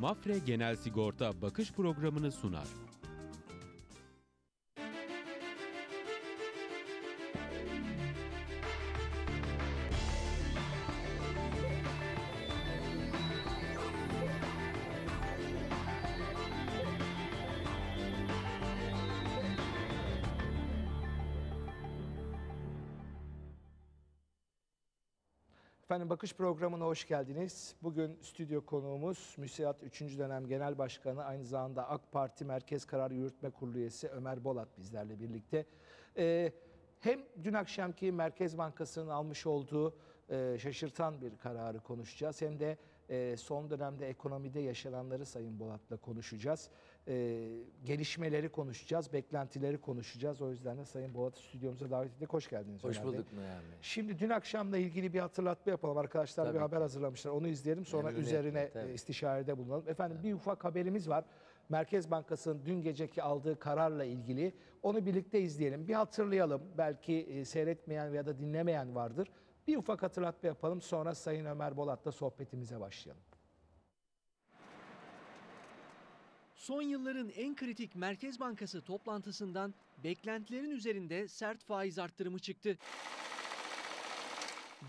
Mafre Genel Sigorta bakış programını sunar. Bakış programına hoş geldiniz. Bugün stüdyo konuğumuz MÜSİAD 3. dönem Genel Başkanı aynı zamanda AK Parti Merkez Karar Yürütme Kurulu üyesi Ömer Bolat bizlerle birlikte. Ee, hem dün akşamki Merkez Bankası'nın almış olduğu e, şaşırtan bir kararı konuşacağız hem de e, son dönemde ekonomide yaşananları Sayın Bolat'la konuşacağız. E, gelişmeleri konuşacağız, beklentileri konuşacağız. O yüzden de Sayın Bolat'ı stüdyomuza davet ettik. Hoş geldiniz. Hoş bulduk Noyan Bey. Şimdi dün akşamla ilgili bir hatırlatma yapalım. Arkadaşlar Tabii bir ki. haber hazırlamışlar. Onu izleyelim. Sonra Memnuniyetle, üzerine tabii. e, istişarede bulunalım. Efendim bir ufak haberimiz var. Merkez Bankası'nın dün geceki aldığı kararla ilgili. Onu birlikte izleyelim. Bir hatırlayalım. Belki e, seyretmeyen ya da dinlemeyen vardır. Bir ufak hatırlatma yapalım. Sonra Sayın Ömer Bolat'la sohbetimize başlayalım. Son yılların en kritik Merkez Bankası toplantısından beklentilerin üzerinde sert faiz arttırımı çıktı.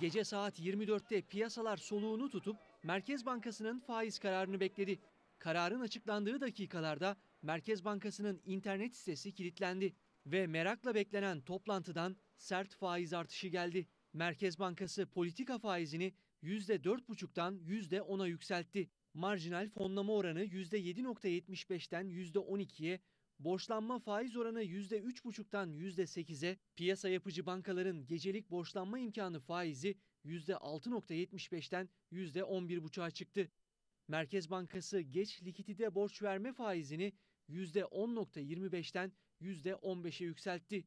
Gece saat 24'te piyasalar soluğunu tutup Merkez Bankası'nın faiz kararını bekledi. Kararın açıklandığı dakikalarda Merkez Bankası'nın internet sitesi kilitlendi ve merakla beklenen toplantıdan sert faiz artışı geldi. Merkez Bankası politika faizini %4,5'tan %10'a yükseltti. Marjinal fonlama oranı %7,75'ten %12'ye, borçlanma faiz oranı %3,5'tan %8'e, piyasa yapıcı bankaların gecelik borçlanma imkanı faizi %6,75'ten %11,5'a çıktı. Merkez Bankası geç likidite borç verme faizini %10,25'ten %15'e yükseltti.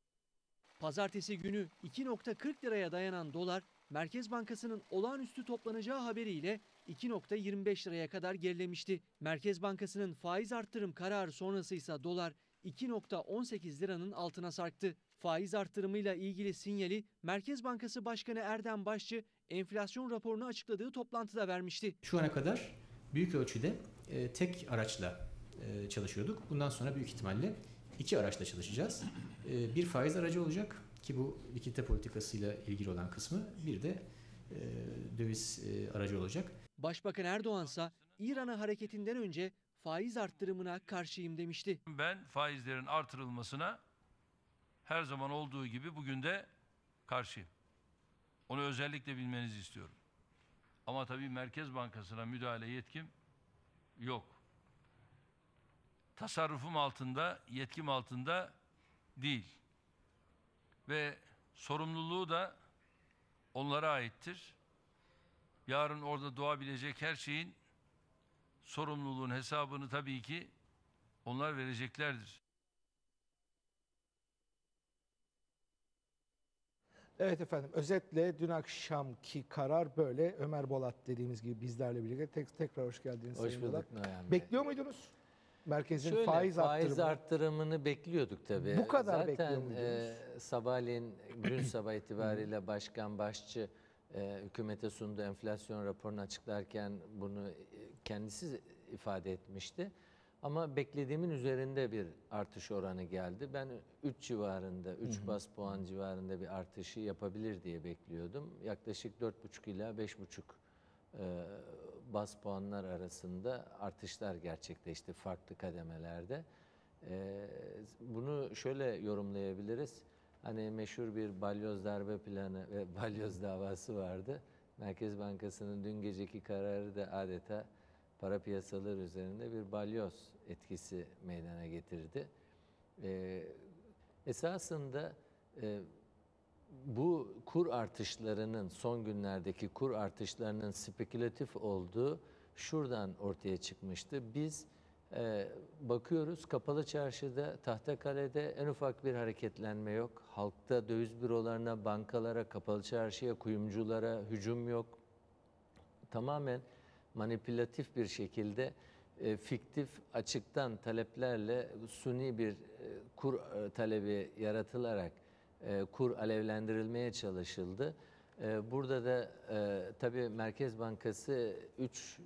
Pazartesi günü 2.40 liraya dayanan dolar Merkez Bankası'nın olağanüstü toplanacağı haberiyle 2.25 liraya kadar gerilemişti. Merkez Bankası'nın faiz arttırım kararı sonrası ise dolar 2.18 liranın altına sarktı. Faiz arttırımıyla ilgili sinyali Merkez Bankası Başkanı Erdem Başçı enflasyon raporunu açıkladığı toplantıda vermişti. Şu ana kadar büyük ölçüde e, tek araçla e, çalışıyorduk. Bundan sonra büyük ihtimalle iki araçla çalışacağız. E, bir faiz aracı olacak ki bu likidite politikasıyla ilgili olan kısmı. Bir de döviz e, aracı olacak. Başbakan Erdoğan ise İran'a hareketinden önce faiz arttırımına karşıyım demişti. Ben faizlerin artırılmasına her zaman olduğu gibi bugün de karşıyım. Onu özellikle bilmenizi istiyorum. Ama tabii Merkez Bankası'na müdahale yetkim yok. Tasarrufum altında, yetkim altında değil. Ve sorumluluğu da onlara aittir. Yarın orada doğabilecek her şeyin sorumluluğun hesabını tabii ki onlar vereceklerdir. Evet efendim özetle dün akşamki karar böyle. Ömer Bolat dediğimiz gibi bizlerle birlikte tek, tekrar hoş geldiniz Hoş Sayın Bolat. bulduk Noyan Bey. Bekliyor muydunuz? Merkezin Şöyle, faiz, arttırımı. arttırımını bekliyorduk tabii. Bu kadar Zaten bekliyor muydunuz? e, sabahleyin gün sabah itibariyle Başkan Başçı e, hükümete sunduğu enflasyon raporunu açıklarken bunu e, kendisi ifade etmişti. Ama beklediğimin üzerinde bir artış oranı geldi. Ben 3 civarında, 3 bas puan civarında bir artışı yapabilir diye bekliyordum. Yaklaşık 4,5 ila 5,5 e, bas puanlar arasında artışlar gerçekleşti farklı kademelerde. E, bunu şöyle yorumlayabiliriz. Hani meşhur bir balyoz darbe planı ve balyoz davası vardı. Merkez Bankası'nın dün geceki kararı da adeta para piyasaları üzerinde bir balyoz etkisi meydana getirdi. E, esasında e, bu kur artışlarının son günlerdeki kur artışlarının spekülatif olduğu şuradan ortaya çıkmıştı. Biz e, bakıyoruz kapalı çarşıda Tahtakale'de en ufak bir hareketlenme yok. Halkta döviz bürolarına, bankalara, kapalı çarşıya, kuyumculara hücum yok. Tamamen manipülatif bir şekilde e, fiktif açıktan taleplerle suni bir e, kur e, talebi yaratılarak e, kur alevlendirilmeye çalışıldı. E, burada da e, tabii Merkez Bankası 3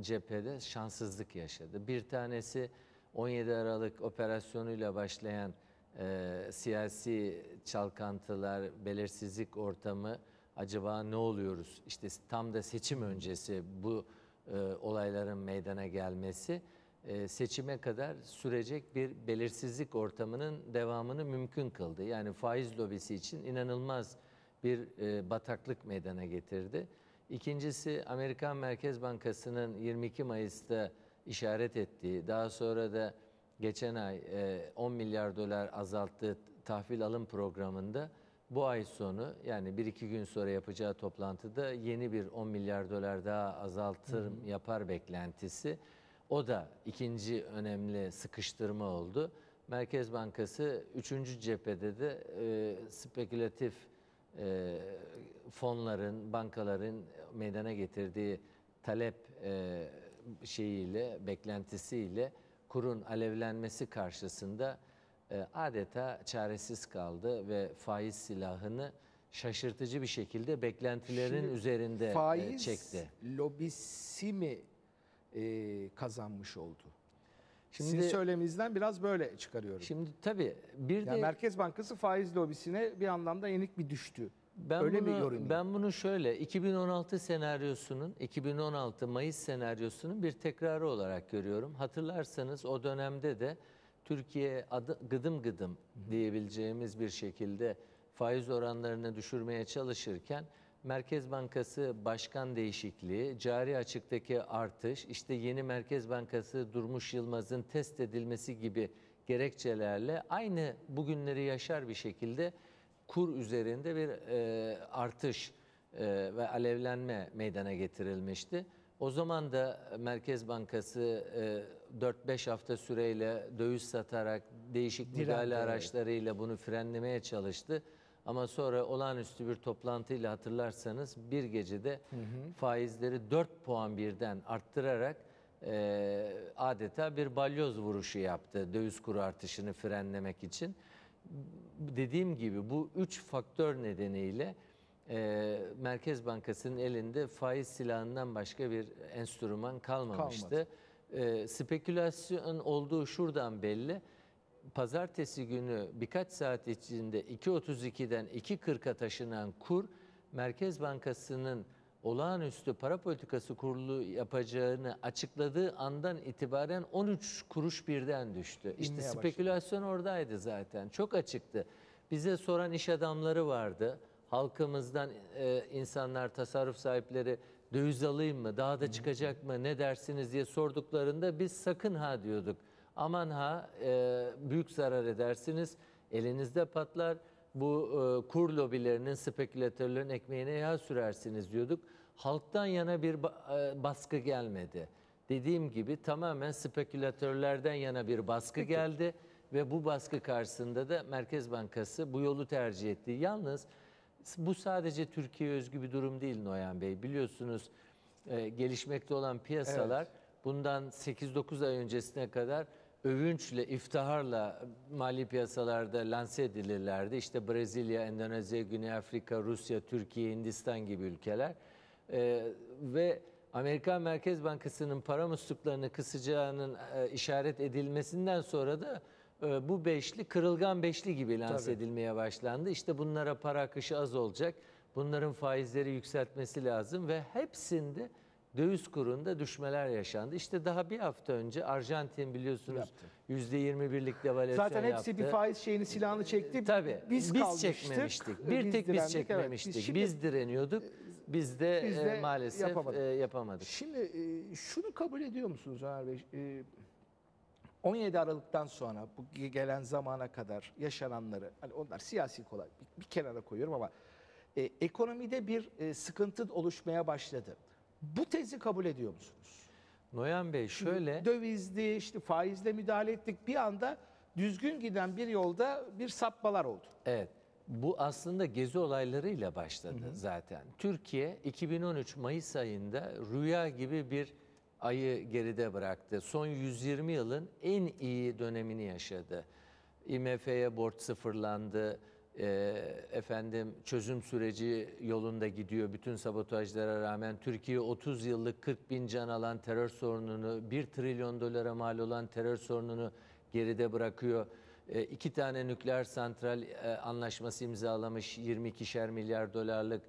cephede şanssızlık yaşadı. Bir tanesi 17 Aralık operasyonuyla başlayan e, siyasi çalkantılar, belirsizlik ortamı acaba ne oluyoruz? İşte tam da seçim öncesi bu e, olayların meydana gelmesi e, seçime kadar sürecek bir belirsizlik ortamının devamını mümkün kıldı. Yani faiz lobisi için inanılmaz bir e, bataklık meydana getirdi. İkincisi Amerikan Merkez Bankası'nın 22 Mayıs'ta işaret ettiği, daha sonra da geçen ay e, 10 milyar dolar azalttığı tahvil alım programında bu ay sonu yani 1-2 gün sonra yapacağı toplantıda yeni bir 10 milyar dolar daha azaltırım yapar beklentisi. O da ikinci önemli sıkıştırma oldu. Merkez Bankası üçüncü cephede de e, spekülatif e, fonların, bankaların meydana getirdiği talep e, şeyiyle, beklentisiyle kurun alevlenmesi karşısında e, adeta çaresiz kaldı ve faiz silahını şaşırtıcı bir şekilde beklentilerin Şimdi üzerinde e, faiz çekti. lobisi mi e, kazanmış oldu? Şimdi Sizin söyleminizden biraz böyle çıkarıyorum. şimdi tabii bir yani de Merkez Bankası faiz lobisine bir anlamda yenik bir düştü. Ben Öyle mi bunu, görünüyor? Ben bunu şöyle 2016 senaryosunun 2016 Mayıs senaryosunun bir tekrarı olarak görüyorum. Hatırlarsanız o dönemde de Türkiye adı, gıdım gıdım diyebileceğimiz bir şekilde faiz oranlarını düşürmeye çalışırken Merkez Bankası başkan değişikliği, cari açıktaki artış, işte yeni Merkez Bankası Durmuş Yılmaz'ın test edilmesi gibi gerekçelerle aynı bugünleri yaşar bir şekilde kur üzerinde bir e, artış e, ve alevlenme meydana getirilmişti. O zaman da Merkez Bankası e, 4-5 hafta süreyle döviz satarak değişik müdahale araçlarıyla bunu frenlemeye çalıştı. Ama sonra olağanüstü bir toplantıyla hatırlarsanız bir gecede faizleri 4 puan birden arttırarak e, adeta bir balyoz vuruşu yaptı döviz kuru artışını frenlemek için dediğim gibi bu üç faktör nedeniyle e, Merkez Bankası'nın elinde faiz silahından başka bir enstrüman kalmamıştı. E, spekülasyon olduğu şuradan belli. Pazartesi günü birkaç saat içinde 2.32'den 2.40'a taşınan kur Merkez Bankası'nın olağanüstü para politikası kurulu yapacağını açıkladığı andan itibaren 13 kuruş birden düştü. İşte İnmeye başladı. spekülasyon oradaydı zaten. Çok açıktı. Bize soran iş adamları vardı. Halkımızdan e, insanlar, tasarruf sahipleri döviz alayım mı, daha da çıkacak mı, ne dersiniz diye sorduklarında biz sakın ha diyorduk. Aman ha e, büyük zarar edersiniz, elinizde patlar. Bu e, kur lobilerinin, spekülatörlerin ekmeğine yağ sürersiniz diyorduk. Halktan yana bir e, baskı gelmedi. Dediğim gibi tamamen spekülatörlerden yana bir baskı geldi ve bu baskı karşısında da Merkez Bankası bu yolu tercih etti. Yalnız bu sadece Türkiye özgü bir durum değil Noyan Bey. Biliyorsunuz e, gelişmekte olan piyasalar bundan 8-9 ay öncesine kadar övünçle, iftiharla mali piyasalarda lanse edilirlerdi. İşte Brezilya, Endonezya, Güney Afrika, Rusya, Türkiye, Hindistan gibi ülkeler. E, ve Amerikan Merkez Bankası'nın para musluklarını kısacağının e, işaret edilmesinden sonra da e, bu beşli kırılgan beşli gibi lanse Tabii. edilmeye başlandı. İşte bunlara para akışı az olacak. Bunların faizleri yükseltmesi lazım ve hepsinde döviz kurunda düşmeler yaşandı. İşte daha bir hafta önce Arjantin biliyorsunuz Yaptı. %21'lik devalüasyon Zaten hepsi yaptı. bir faiz şeyini silahını çekti. Tabii biz, biz, çekmemiştik. Bir Biz tek direndik. biz çekmemiştik. Evet, biz, şimdi- direniyorduk. Biz de, Biz e, de maalesef yapamadık. e, yapamadık. Şimdi e, şunu kabul ediyor musunuz Ömer Bey? E, 17 Aralık'tan sonra bu ge- gelen zamana kadar yaşananları, hani onlar siyasi kolay bir, bir kenara koyuyorum ama e, ekonomide bir e, sıkıntı oluşmaya başladı. Bu tezi kabul ediyor musunuz? Noyan Bey şöyle Dövizli, işte faizle müdahale ettik. Bir anda düzgün giden bir yolda bir sapmalar oldu. Evet. Bu aslında gezi olaylarıyla başladı zaten. Türkiye 2013 Mayıs ayında rüya gibi bir ayı geride bıraktı. Son 120 yılın en iyi dönemini yaşadı. IMF'ye borç sıfırlandı. E, efendim çözüm süreci yolunda gidiyor. Bütün sabotajlara rağmen Türkiye 30 yıllık 40 bin can alan terör sorununu, 1 trilyon dolara mal olan terör sorununu geride bırakıyor. E, iki tane nükleer santral e, anlaşması imzalamış 22'şer milyar dolarlık.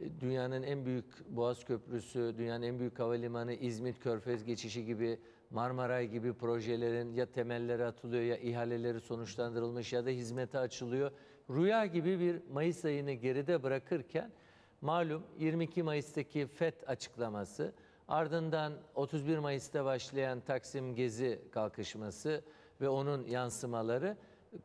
E, Dünyanın en büyük Boğaz Köprüsü, dünyanın en büyük havalimanı, İzmit Körfez geçişi gibi Marmaray gibi projelerin ya temelleri atılıyor ya ihaleleri sonuçlandırılmış ya da hizmete açılıyor. Rüya gibi bir Mayıs ayını geride bırakırken malum 22 Mayıs'taki FED açıklaması ardından 31 Mayıs'ta başlayan Taksim Gezi kalkışması ve onun yansımaları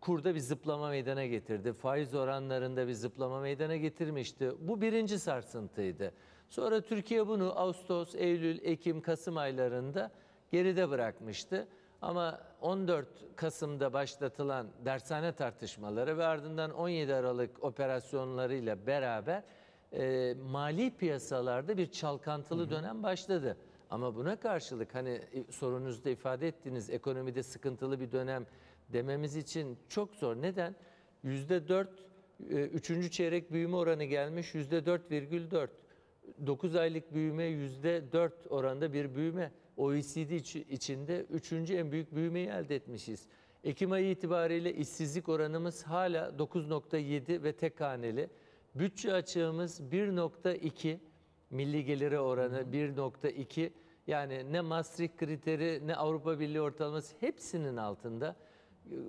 kurda bir zıplama meydana getirdi. Faiz oranlarında bir zıplama meydana getirmişti. Bu birinci sarsıntıydı. Sonra Türkiye bunu Ağustos, Eylül, Ekim, Kasım aylarında geride bırakmıştı. Ama 14 Kasım'da başlatılan dershane tartışmaları ve ardından 17 Aralık operasyonlarıyla beraber e, mali piyasalarda bir çalkantılı dönem başladı. Ama buna karşılık hani e, sorunuzda ifade ettiğiniz ekonomide sıkıntılı bir dönem dememiz için çok zor. Neden? %4 e, üçüncü çeyrek büyüme oranı gelmiş %4,4. 9 aylık büyüme %4 oranda bir büyüme. OECD içi- içinde üçüncü en büyük büyümeyi elde etmişiz. Ekim ayı itibariyle işsizlik oranımız hala 9.7 ve tek haneli. Bütçe açığımız 1.2, milli geliri oranı 1.2. Yani ne Maastricht kriteri ne Avrupa Birliği ortalaması hepsinin altında.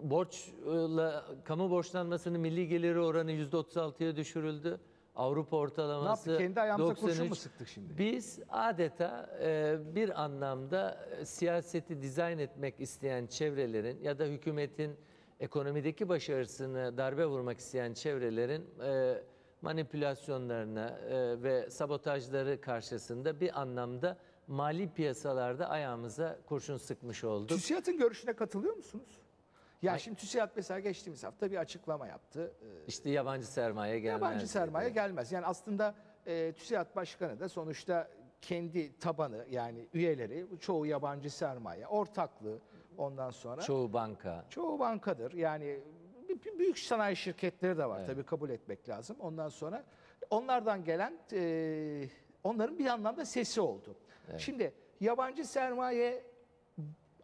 Borçla kamu borçlanmasının milli geliri oranı %36'ya düşürüldü. Avrupa Ne ortalaması yaptık? Kendi ayağımıza kurşun 93. mu sıktık şimdi? Biz adeta e, bir anlamda e, siyaseti dizayn etmek isteyen çevrelerin ya da hükümetin ekonomideki başarısını darbe vurmak isteyen çevrelerin e, manipülasyonlarına e, ve sabotajları karşısında bir anlamda mali piyasalarda ayağımıza kurşun sıkmış olduk. TÜSİAD'ın görüşüne katılıyor musunuz? Ya şimdi TÜSİAD mesela geçtiğimiz hafta bir açıklama yaptı. Ee, İşte yabancı sermaye gelmez. Yabancı sermaye gelmez. Yani aslında e, TÜSİAD Başkanı da sonuçta kendi tabanı yani üyeleri çoğu yabancı sermaye, ortaklığı ondan sonra çoğu, Çoğu banka. bankadır. Yani büyük sanayi şirketleri de var tabii kabul etmek lazım. Ondan sonra onlardan gelen e, onların bir anlamda sesi oldu. Şimdi yabancı sermaye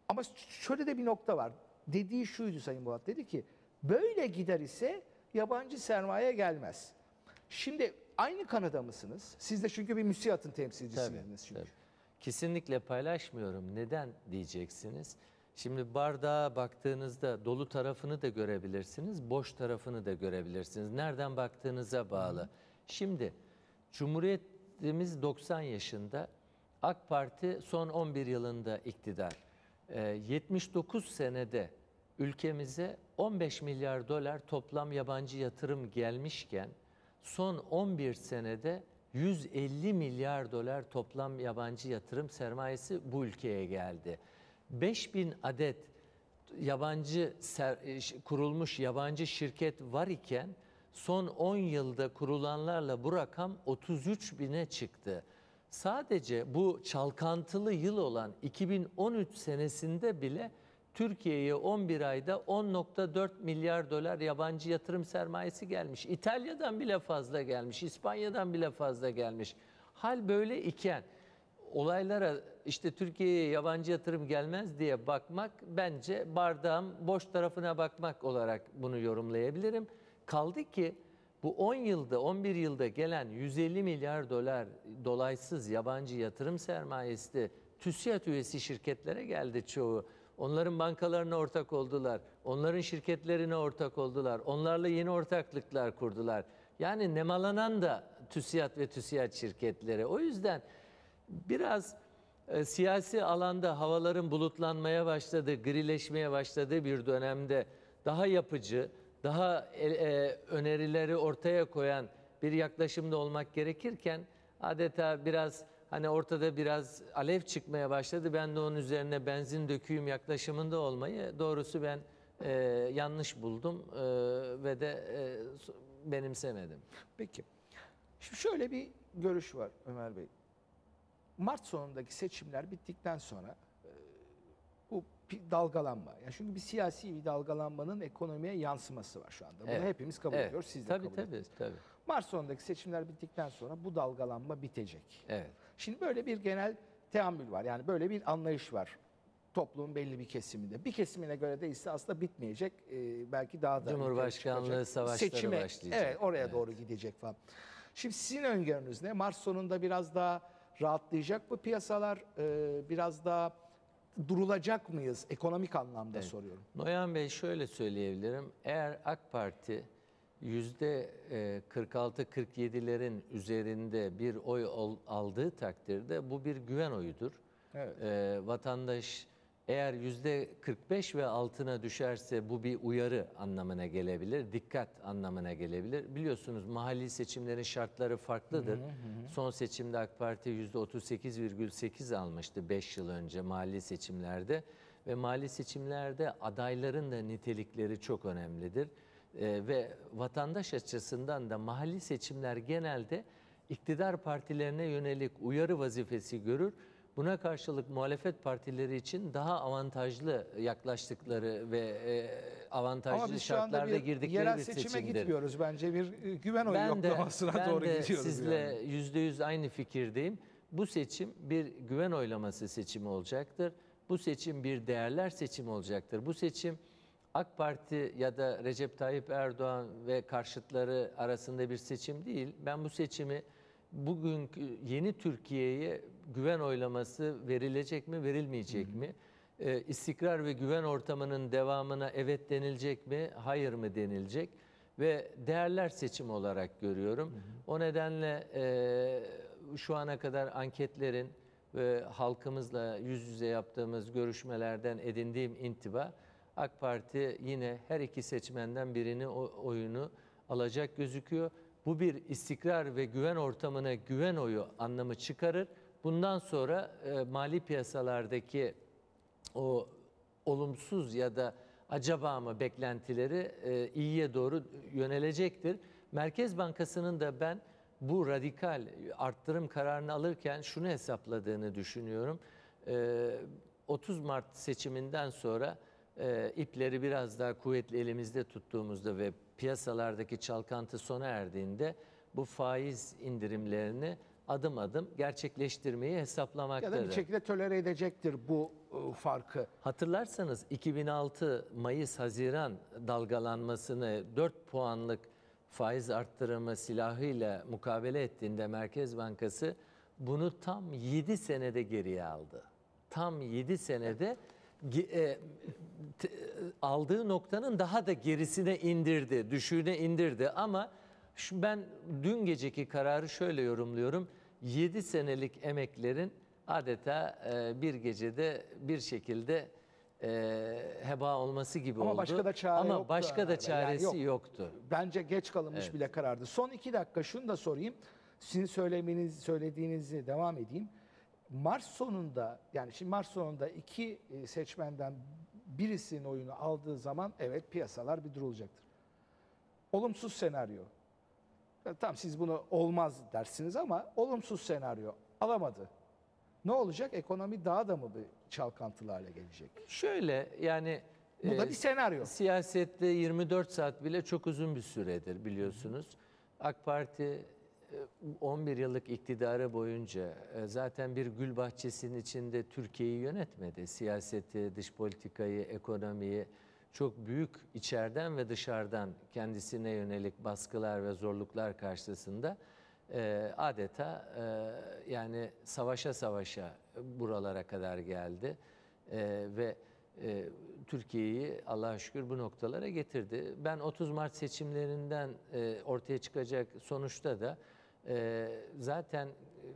ama şöyle de bir nokta var. Dediği şuydu Sayın Bolat. Dedi ki böyle gider ise yabancı sermaye gelmez. Şimdi aynı kanıda mısınız? Siz de çünkü bir müsiyatın temsilcisiniz çünkü. Tabii. Kesinlikle paylaşmıyorum. Neden diyeceksiniz? Şimdi bardağa baktığınızda dolu tarafını da görebilirsiniz, boş tarafını da görebilirsiniz. Nereden baktığınıza bağlı. Şimdi Cumhuriyetimiz 90 yaşında, AK Parti son 11 yılında iktidar. Ee, 79 senede ülkemize 15 milyar dolar toplam yabancı yatırım gelmişken son 11 senede 150 milyar dolar toplam yabancı yatırım sermayesi bu ülkeye geldi. 5000 adet yabancı e, kurulmuş yabancı şirket var iken son 10 yılda kurulanlarla bu rakam 33 bine çıktı. Sadece bu çalkantılı yıl olan 2013 senesinde bile Türkiye'ye 11 ayda 10.4 milyar dolar yabancı yatırım sermayesi gelmiş. İtalya'dan bile fazla gelmiş, İspanya'dan bile fazla gelmiş. Hal böyle iken olaylara işte Türkiye'ye yabancı yatırım gelmez diye bakmak bence bardağın boş tarafına bakmak olarak bunu yorumlayabilirim. Kaldı ki bu 10 yılda 11 yılda gelen 150 milyar dolar dolaysız yabancı yatırım sermayesi de TÜSİAD üyesi şirketlere geldi çoğu. Onların bankalarına ortak oldular. Onların şirketlerine ortak oldular. Onlarla yeni ortaklıklar kurdular. Yani nemalanan da TÜSİAD ve TÜSİAD şirketleri. O yüzden biraz e, siyasi alanda havaların bulutlanmaya başladığı, grileşmeye başladığı bir dönemde daha yapıcı, daha e, e, önerileri ortaya koyan bir yaklaşımda olmak gerekirken adeta biraz hani ortada biraz alev çıkmaya başladı. Ben de onun üzerine benzin döküyüm yaklaşımında olmayı doğrusu ben e, yanlış buldum e, ve de e, benimsemedim. Peki. Şimdi şöyle bir görüş var Ömer Bey. Mart sonundaki seçimler bittikten sonra bir dalgalanma. Ya çünkü bir siyasi bir dalgalanmanın ekonomiye yansıması var şu anda. Bunu Evet. hepimiz kabul Evet. ediyoruz. Siz de tabii kabul tabii ediyorsunuz. tabii. Mart sonundaki seçimler bittikten sonra bu dalgalanma bitecek. Evet. Şimdi böyle bir genel teamül var. Yani böyle bir anlayış var. Toplumun belli bir kesiminde. Bir kesimine göre de ise aslında bitmeyecek. Ee, belki daha da Cumhurbaşkanlığı savaşları başlayacak. Evet oraya Evet. doğru gidecek falan. Şimdi sizin öngörünüz ne? Mart sonunda biraz daha rahatlayacak bu piyasalar? Ee, biraz daha durulacak mıyız? Ekonomik anlamda soruyorum. Noyan Bey şöyle söyleyebilirim. Eğer AK Parti yüzde e, 46-47'lerin üzerinde bir oy aldığı takdirde bu bir güven oyudur. Evet. E, vatandaş eğer yüzde 45 ve altına düşerse bu bir uyarı anlamına gelebilir, dikkat anlamına gelebilir. Biliyorsunuz mahalli seçimlerin şartları farklıdır. Son seçimde AK Parti yüzde 38,8 almıştı 5 yıl önce mahalli seçimlerde ve mahalli seçimlerde adayların da nitelikleri çok önemlidir. Ee, ve vatandaş açısından da mahalli seçimler genelde iktidar partilerine yönelik uyarı vazifesi görür. Buna karşılık muhalefet partileri için daha avantajlı yaklaştıkları ve e, Ama avantajlı biz şu anda bir girdikleri yerel bir seçime seçimdir. gitmiyoruz. Bence bir e, güven oyu Ben de, yoklamasına ben doğru de gidiyoruz. sizle yani. yüzde yüz aynı fikirdeyim. Bu seçim bir güven oylaması seçimi olacaktır. Bu seçim bir değerler seçimi olacaktır. Bu seçim AK Parti ya da Recep Tayyip Erdoğan ve karşıtları arasında bir seçim değil. Ben bu seçimi bugünkü yeni Türkiye'ye güven oylaması verilecek mi, verilmeyecek mi? Ee, istikrar ve güven ortamının devamına evet denilecek mi, hayır mı denilecek? Ve değerler seçimi olarak görüyorum. O nedenle e, şu ana kadar anketlerin ve halkımızla yüz yüze yaptığımız görüşmelerden edindiğim intiba AK Parti yine her iki seçmenden birini o- oyunu alacak gözüküyor. Bu bir istikrar ve güven ortamına güven oyu anlamı çıkarır. Bundan sonra e, mali piyasalardaki o olumsuz ya da acaba mı beklentileri e, iyiye doğru yönelecektir. Merkez Bankası'nın da ben bu radikal arttırım kararını alırken şunu hesapladığını düşünüyorum. E, 30 Mart seçiminden sonra e, ipleri biraz daha kuvvetli elimizde tuttuğumuzda ve piyasalardaki çalkantı sona erdiğinde bu faiz indirimlerini adım adım gerçekleştirmeyi Ya hesaplamaktadır. da bir şekilde tolere edecektir bu e, farkı. Hatırlarsanız 2006 Mayıs Haziran dalgalanmasını 4 puanlık faiz arttırımı silahıyla mukabele ettiğinde Merkez Bankası bunu tam 7 senede geriye aldı. Tam 7 senede e, t- aldığı noktanın daha da gerisine indirdi, düşüğüne indirdi ama şu ben dün geceki kararı şöyle yorumluyorum. 7 senelik emeklerin adeta e, bir gecede bir şekilde e, heba olması gibi Ama oldu. başka da çare Ama yoktu başka Ömer da Bey. Yani çaresi yok. yoktu. Bence geç kalınmış Evet. bile karardı. Son iki dakika şunu da sorayım. Sizin söylemeniz, söylediğinizi devam edeyim. Mart sonunda yani şimdi Mart sonunda iki e, seçmenden birisinin oyunu aldığı zaman evet piyasalar bir durulacaktır. Olumsuz senaryo. Ya, Tamam siz bunu olmaz dersiniz ama olumsuz senaryo alamadı. Ne olacak? Ekonomi daha da mı bir çalkantılı hale gelecek? Şöyle yani Bu da e, bir senaryo. Siyasette 24 saat bile çok uzun bir süredir biliyorsunuz. AK Parti e, 11 yıllık iktidarı boyunca e, zaten bir gül bahçesinin içinde Türkiye'yi yönetmedi. Siyaseti, dış politikayı, ekonomiyi çok büyük içeriden ve dışarıdan kendisine yönelik baskılar ve zorluklar karşısında e, adeta e, yani savaşa savaşa buralara kadar geldi. E, ve e, Türkiye'yi Allah'a şükür bu noktalara getirdi. Ben 30 Mart seçimlerinden e, ortaya çıkacak sonuçta da e, zaten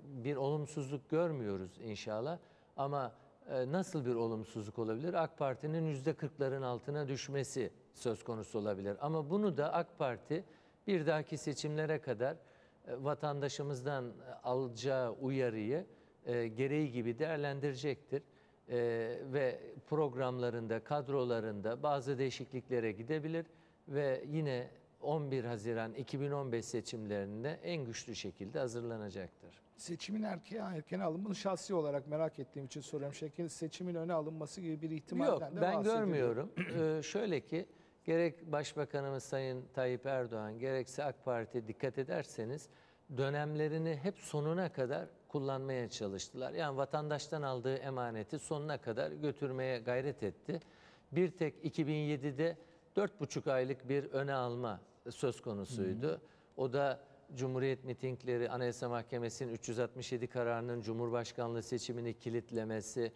bir olumsuzluk görmüyoruz inşallah. Ama nasıl bir olumsuzluk olabilir? AK Parti'nin yüzde 40'ların altına düşmesi söz konusu olabilir. Ama bunu da AK Parti bir dahaki seçimlere kadar e, vatandaşımızdan alacağı uyarıyı e, gereği gibi değerlendirecektir. E, ve programlarında, kadrolarında bazı değişikliklere gidebilir ve yine 11 Haziran 2015 seçimlerinde en güçlü şekilde hazırlanacaktır. Seçimin erkeğe erken alınması şahsi olarak merak ettiğim için soruyorum. Şekil seçimin öne alınması gibi bir Yok ihtimalden de ben görmüyorum. Ee, şöyle ki gerek Başbakanımız Sayın Tayyip Erdoğan gerekse AK Parti dikkat ederseniz dönemlerini hep sonuna kadar kullanmaya çalıştılar. Yani vatandaştan aldığı emaneti sonuna kadar götürmeye gayret etti. Bir tek 2007'de 4,5 aylık bir öne alma söz konusuydu. O da Cumhuriyet mitingleri, Anayasa Mahkemesi'nin 367 kararının Cumhurbaşkanlığı seçimini kilitlemesi,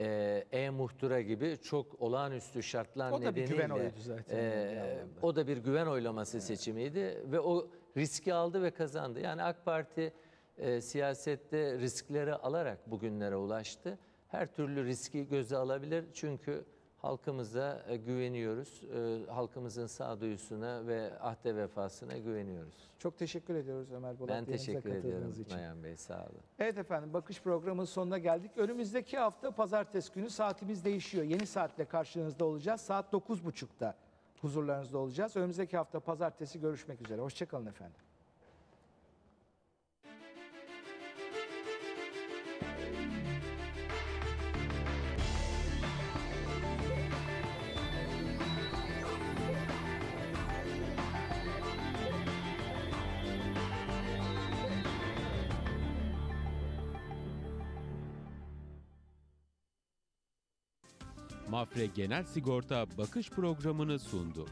e, e-muhtıra gibi çok olağanüstü şartlar O da bir nedeniyle güven oyuydu zaten e, o da bir güven oylaması seçimiydi ve o riski aldı ve kazandı. Yani AK Parti e, siyasette riskleri alarak bugünlere ulaştı. Her türlü riski göze alabilir çünkü halkımıza e, güveniyoruz. E, halkımızın sağduyusuna ve ahde vefasına güveniyoruz. Çok teşekkür ediyoruz Ömer Bolat. Ben teşekkür ediyorum için. Nayan Bey sağ olun. Evet efendim bakış programının sonuna geldik. Önümüzdeki hafta pazartesi günü saatimiz değişiyor. Yeni saatle karşınızda olacağız. Saat 9.30'da huzurlarınızda olacağız. Önümüzdeki hafta pazartesi görüşmek üzere. Hoşçakalın efendim. Mafre Genel Sigorta bakış programını sundu.